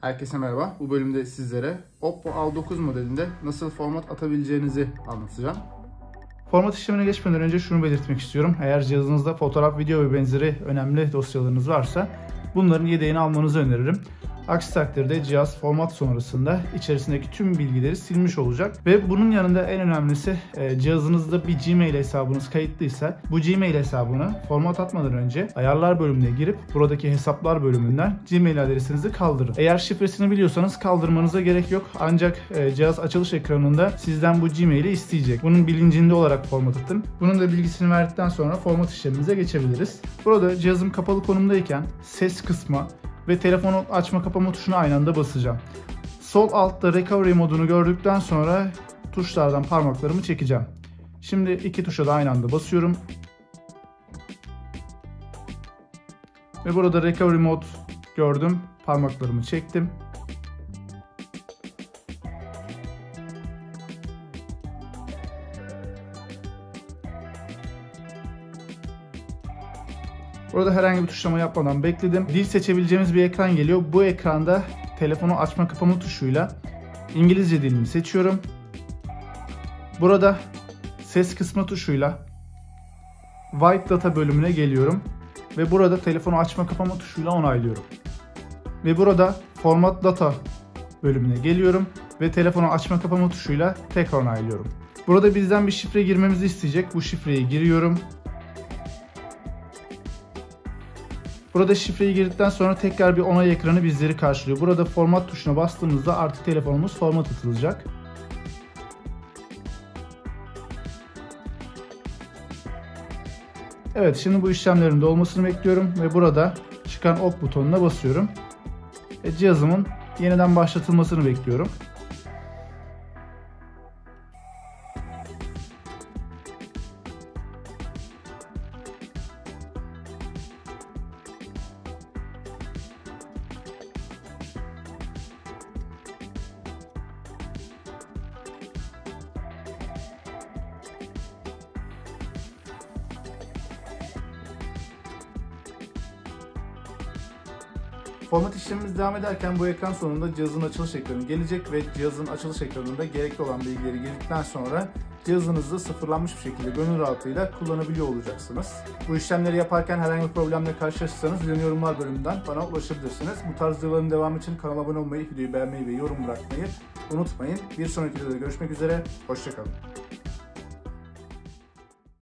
Herkese merhaba. Bu bölümde sizlere Oppo A9 modelinde nasıl format atabileceğinizi anlatacağım. Format işlemine geçmeden önce şunu belirtmek istiyorum. Eğer cihazınızda fotoğraf, video ve benzeri önemli dosyalarınız varsa bunların yedeğini almanızı öneririm. Aksi takdirde cihaz format sonrasında içerisindeki tüm bilgileri silmiş olacak. Ve bunun yanında en önemlisi e, cihazınızda bir Gmail hesabınız kayıtlıysa bu Gmail hesabını format atmadan önce ayarlar bölümüne girip buradaki hesaplar bölümünden Gmail adresinizi kaldırın. Eğer şifresini biliyorsanız kaldırmanıza gerek yok. Ancak e, cihaz açılış ekranında sizden bu Gmail'i isteyecek. Bunun bilincinde olarak format atın. Bunun da bilgisini verdikten sonra format işlemimize geçebiliriz. Burada cihazım kapalı konumdayken ses kısmı ve telefonu açma kapama tuşuna aynı anda basacağım. Sol altta recovery modunu gördükten sonra tuşlardan parmaklarımı çekeceğim. Şimdi iki tuşa da aynı anda basıyorum. Ve burada recovery mod gördüm. Parmaklarımı çektim. Burada herhangi bir tuşlama yapmadan bekledim. Dil seçebileceğimiz bir ekran geliyor. Bu ekranda telefonu açma kapama tuşuyla İngilizce dilini seçiyorum. Burada ses kısmı tuşuyla White Data bölümüne geliyorum. Ve burada telefonu açma kapama tuşuyla onaylıyorum. Ve burada Format Data bölümüne geliyorum. Ve telefonu açma kapama tuşuyla tekrar onaylıyorum. Burada bizden bir şifre girmemizi isteyecek. Bu şifreyi giriyorum. Burada şifreyi girdikten sonra tekrar bir onay ekranı bizleri karşılıyor. Burada format tuşuna bastığımızda artık telefonumuz format atılacak. Evet şimdi bu işlemlerin dolmasını bekliyorum ve burada çıkan ok butonuna basıyorum. E, cihazımın yeniden başlatılmasını bekliyorum. Format işlemimiz devam ederken bu ekran sonunda cihazın açılış ekranı gelecek ve cihazın açılış ekranında gerekli olan bilgileri girdikten sonra cihazınızı sıfırlanmış bir şekilde gönül rahatlığıyla kullanabiliyor olacaksınız. Bu işlemleri yaparken herhangi bir problemle karşılaşırsanız videonun yorumlar bölümünden bana ulaşabilirsiniz. Bu tarz videoların devamı için kanalıma abone olmayı, videoyu beğenmeyi ve yorum bırakmayı unutmayın. Bir sonraki videoda görüşmek üzere, hoşçakalın.